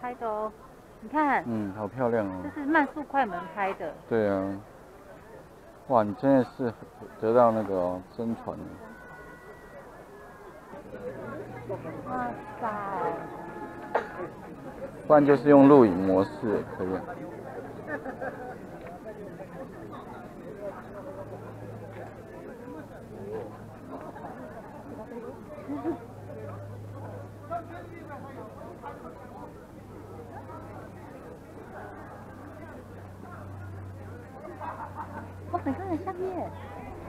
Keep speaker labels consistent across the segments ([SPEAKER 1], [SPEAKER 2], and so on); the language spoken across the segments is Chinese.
[SPEAKER 1] 拍的哦，你看，
[SPEAKER 2] 嗯，好漂亮哦
[SPEAKER 1] 这。是慢速快门拍的，
[SPEAKER 2] 对啊。哇，你真的是得到那个哦真传了。
[SPEAKER 1] 哇塞，
[SPEAKER 2] 不然就是用录影模式也可以啊。
[SPEAKER 1] 哇，你看看下面，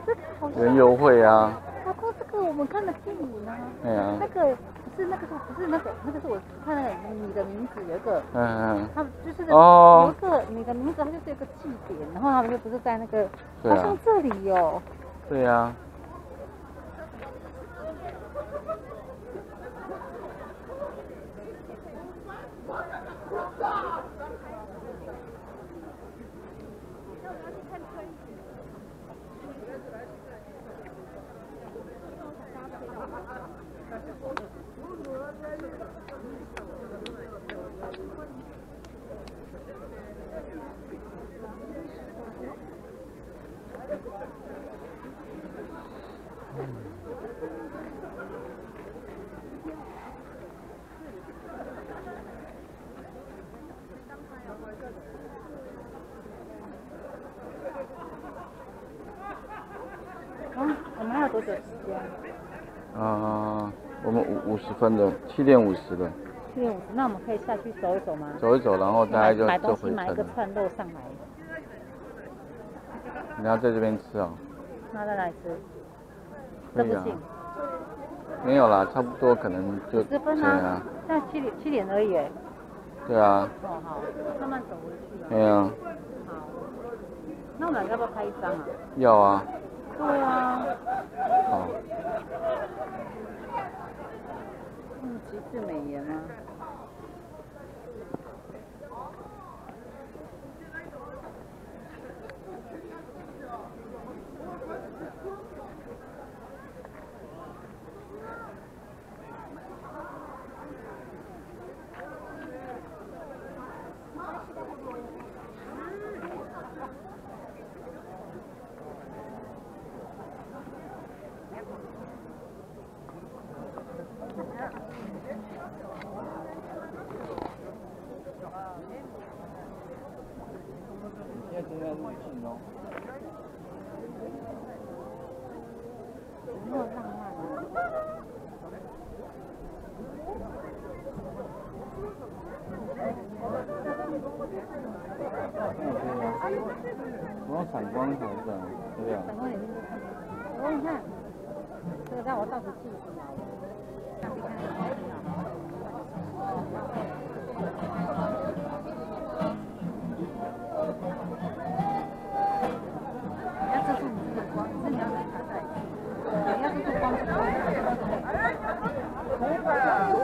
[SPEAKER 1] 这个好像
[SPEAKER 2] 园游会啊，
[SPEAKER 1] 包括这个我们看的电影啊，
[SPEAKER 2] 对啊
[SPEAKER 1] 那个不是那个是不是那个那个是我看那个你的名字有一个，
[SPEAKER 2] 嗯嗯，
[SPEAKER 1] 他们就是
[SPEAKER 2] 哦。
[SPEAKER 1] 有一个你的名字，它就是一个祭典，然后他们就不是在那个，好像这里有，
[SPEAKER 2] 对啊。
[SPEAKER 1] 嗯，我们还有多久时间？
[SPEAKER 2] 啊、我们五五十分的，七点五十的，
[SPEAKER 1] 七点五十，那我们可以下去走一走吗？
[SPEAKER 2] 走一走，然后大家就
[SPEAKER 1] 买
[SPEAKER 2] 就
[SPEAKER 1] 东西买一个。串肉上来，
[SPEAKER 2] 你要在这边吃哦？
[SPEAKER 1] 那在哪里吃？
[SPEAKER 2] 可以啊没有啦，差不多可能就
[SPEAKER 1] 十分
[SPEAKER 2] 对
[SPEAKER 1] 啊
[SPEAKER 2] 啊，，
[SPEAKER 1] 现在七点七点而已哎。
[SPEAKER 2] 对啊，
[SPEAKER 1] 哦好，慢慢走回去啊。
[SPEAKER 2] 对啊，
[SPEAKER 1] 好，那我们两个要不要拍一张啊？
[SPEAKER 2] 要啊，
[SPEAKER 1] 对啊，极致美颜吗。没有浪漫啊？
[SPEAKER 2] 不用闪光才是啊，对不对啊？
[SPEAKER 1] 闪光眼镜就看。哦，你看，这个让我倒数计时啊。看你看，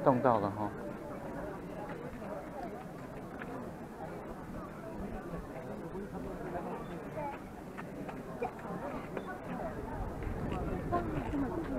[SPEAKER 2] 啊动到了哈。
[SPEAKER 1] 这么近。